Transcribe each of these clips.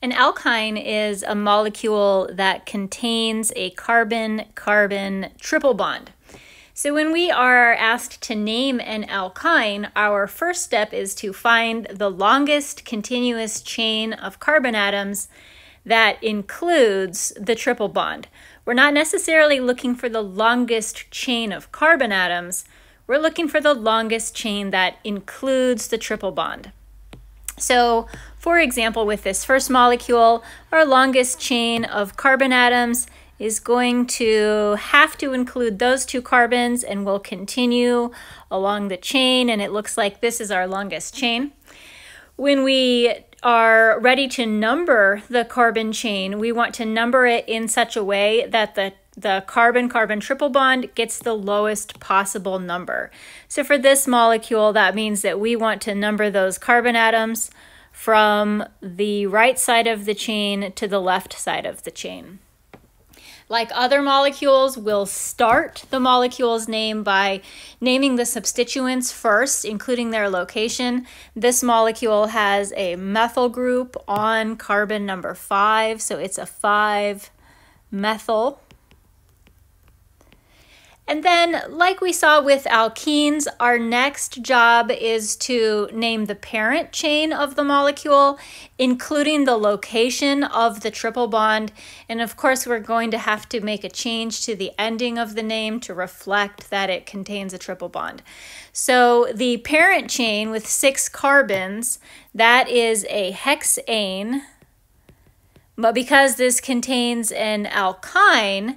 An alkyne is a molecule that contains a carbon-carbon triple bond. So when we are asked to name an alkyne, our first step is to find the longest continuous chain of carbon atoms that includes the triple bond. We're not necessarily looking for the longest chain of carbon atoms, we're looking for the longest chain that includes the triple bond. So, for example, with this first molecule, our longest chain of carbon atoms is going to have to include those two carbons and will continue along the chain and it looks like this is our longest chain. When we are ready to number the carbon chain, we want to number it in such a way that the the carbon-carbon triple bond gets the lowest possible number. So for this molecule, that means that we want to number those carbon atoms from the right side of the chain to the left side of the chain. Like other molecules, we'll start the molecule's name by naming the substituents first, including their location. This molecule has a methyl group on carbon number five, so it's a 5-methyl. And then, like we saw with alkenes, our next job is to name the parent chain of the molecule, including the location of the triple bond. And of course, we're going to have to make a change to the ending of the name to reflect that it contains a triple bond. So the parent chain with six carbons, that is a hexane. But because this contains an alkyne,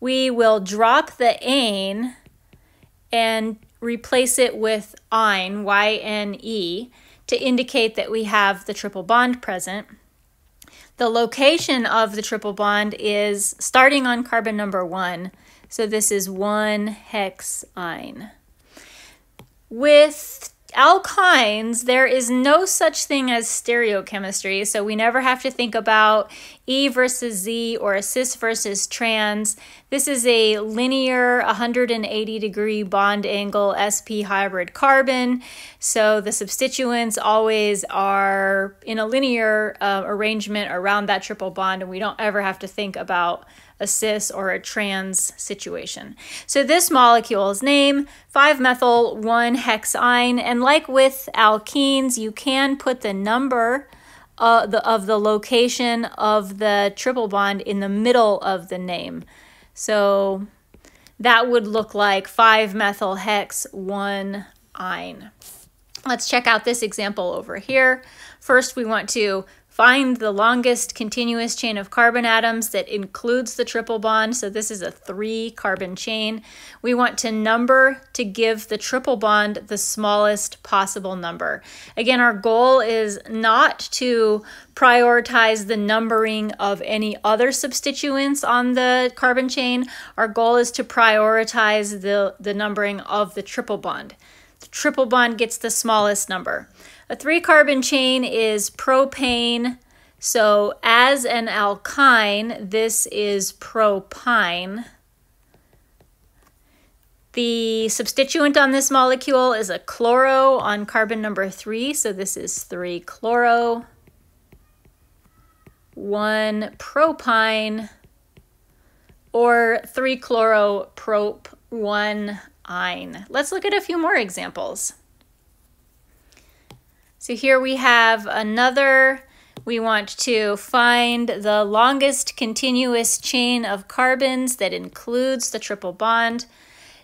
we will drop the ane and replace it with yne, Y-N-E, to indicate that we have the triple bond present. The location of the triple bond is starting on carbon number one, so this is one hex yne. With alkynes, there is no such thing as stereochemistry, so we never have to think about E versus Z or cis versus trans. This is a linear 180 degree bond angle sp hybrid carbon, so the substituents always are in a linear uh, arrangement around that triple bond, and we don't ever have to think about a cis or a trans situation. So this molecule's name, 5-methyl 1-hexyne, and like with alkenes, you can put the number uh, the, of the location of the triple bond in the middle of the name. So that would look like 5-methyl hex 1-yne. Let's check out this example over here. First, we want to Find the longest continuous chain of carbon atoms that includes the triple bond. So this is a three carbon chain. We want to number to give the triple bond the smallest possible number. Again, our goal is not to prioritize the numbering of any other substituents on the carbon chain. Our goal is to prioritize the, the numbering of the triple bond. The triple bond gets the smallest number. A three carbon chain is propane. So as an alkyne, this is propyne. The substituent on this molecule is a chloro on carbon number three. So this is three chloro, one propyne, or three chloro prop, one yne. Let's look at a few more examples. So here we have another, we want to find the longest continuous chain of carbons that includes the triple bond.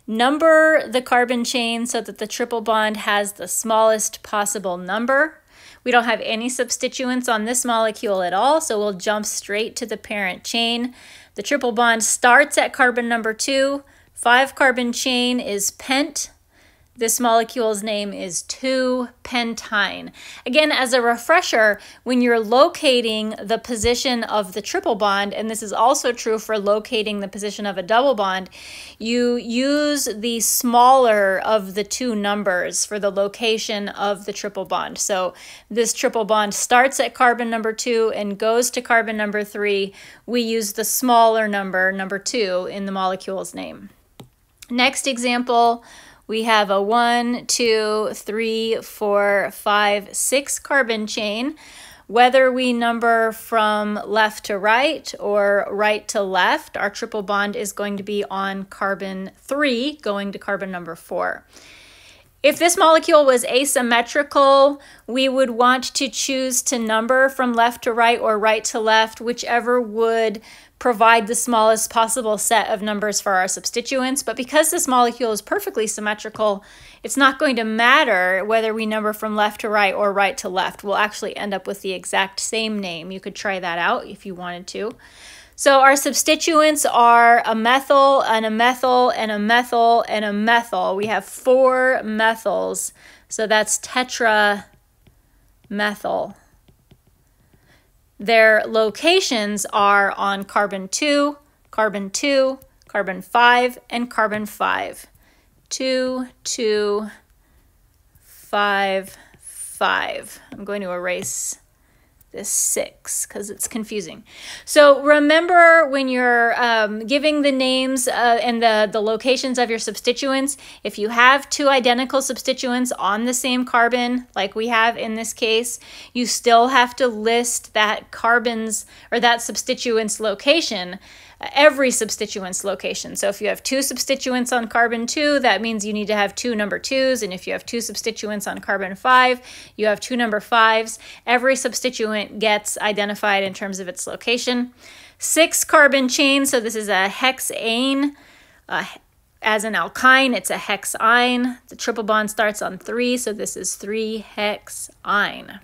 Number the carbon chain so that the triple bond has the smallest possible number. We don't have any substituents on this molecule at all, so we'll jump straight to the parent chain. The triple bond starts at carbon number two. Five carbon chain is pent. This molecule's name is 2-pentyne. Again, as a refresher, when you're locating the position of the triple bond, and this is also true for locating the position of a double bond, you use the smaller of the two numbers for the location of the triple bond. So this triple bond starts at carbon number 2 and goes to carbon number 3. We use the smaller number, number 2, in the molecule's name. Next example, we have a one, two, three, four, five, six carbon chain. Whether we number from left to right or right to left, our triple bond is going to be on carbon 3 going to carbon number 4. If this molecule was asymmetrical, we would want to choose to number from left to right or right to left, whichever would provide the smallest possible set of numbers for our substituents. But because this molecule is perfectly symmetrical, it's not going to matter whether we number from left to right or right to left. We'll actually end up with the exact same name. You could try that out if you wanted to. So our substituents are a methyl and a methyl and a methyl and a methyl. We have four methyls. So that's tetramethyl. Their locations are on carbon 2, carbon 2, carbon 5, and carbon 5. 2, 2, 5, 5. I'm going to erase this 6 because it's confusing. So remember when you're um, giving the names uh, and the, the locations of your substituents, if you have two identical substituents on the same carbon, like we have in this case, you still have to list that carbon's or that substituent's location every substituent's location. So if you have two substituents on carbon 2, that means you need to have two number 2s. And if you have two substituents on carbon 5, you have two number 5s. Every substituent gets identified in terms of its location. Six carbon chain, so this is a hexane. Uh, as an alkyne, it's a hexyne. The triple bond starts on 3, so this is 3-hexyne.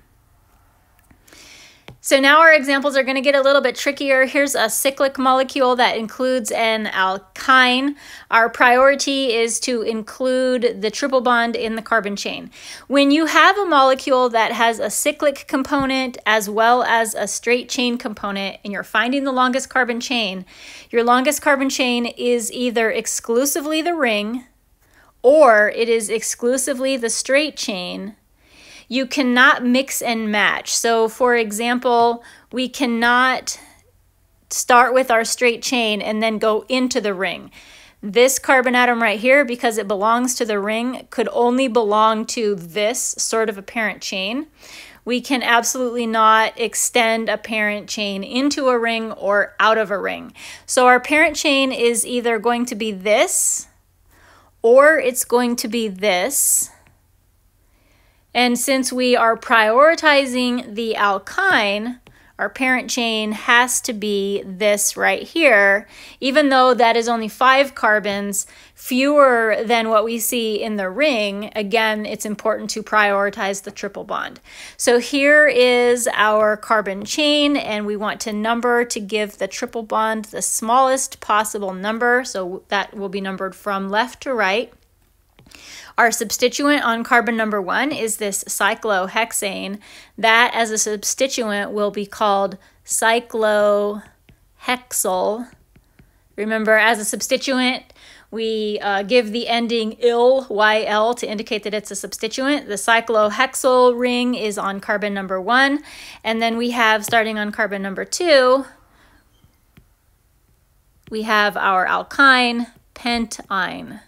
So now our examples are going to get a little bit trickier. Here's a cyclic molecule that includes an alkyne. Our priority is to include the triple bond in the carbon chain. When you have a molecule that has a cyclic component as well as a straight chain component and you're finding the longest carbon chain, your longest carbon chain is either exclusively the ring or it is exclusively the straight chain you cannot mix and match. So, for example, we cannot start with our straight chain and then go into the ring. This carbon atom right here, because it belongs to the ring, could only belong to this sort of a parent chain. We can absolutely not extend a parent chain into a ring or out of a ring. So our parent chain is either going to be this or it's going to be this and since we are prioritizing the alkyne, our parent chain has to be this right here, even though that is only five carbons, fewer than what we see in the ring. Again, it's important to prioritize the triple bond. So here is our carbon chain, and we want to number to give the triple bond the smallest possible number. So that will be numbered from left to right. Our substituent on carbon number one is this cyclohexane. That as a substituent will be called cyclohexyl. Remember, as a substituent, we uh, give the ending il, yl, to indicate that it's a substituent. The cyclohexyl ring is on carbon number one. And then we have, starting on carbon number two, we have our alkyne pentyne.